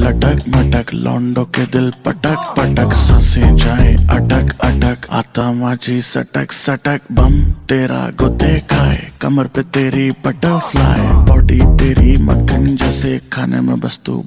लटक मटक लौंडो के दिल पटक पटक, साँसें जाए अटक अटक, आता माझी सटक सटक, बम तेरा गुते खाए, कमर पे तेरी बटरफ्लाई बॉडी तेरी मक्खन जैसे खाने में बस तू